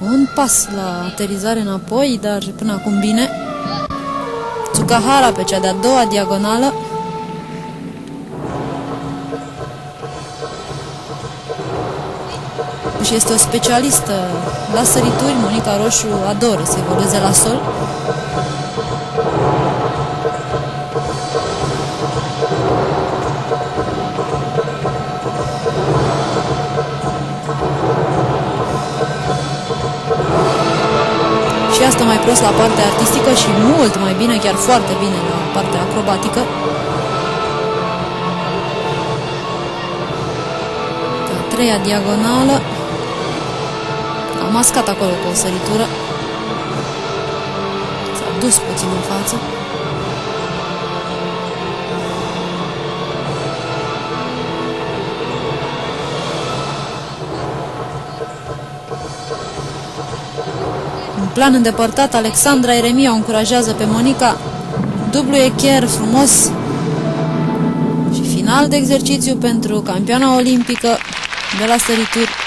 Un pas la aterizare înapoi, dar până acum bine. Tsukahara pe cea de-a doua diagonală. Și este o specialistă la sărituri. Monica Roșu adoră să evolueze la sol. Și asta mai prost la partea artistică și mult mai bine, chiar foarte bine la partea acrobatică. A treia diagonală. A mascat acolo cu o săritură. S-a dus puțin în față. Plan îndepărtat, Alexandra Eremia o încurajează pe Monica. Dublu echer frumos. Și final de exercițiu pentru campioana olimpică de la sărituri.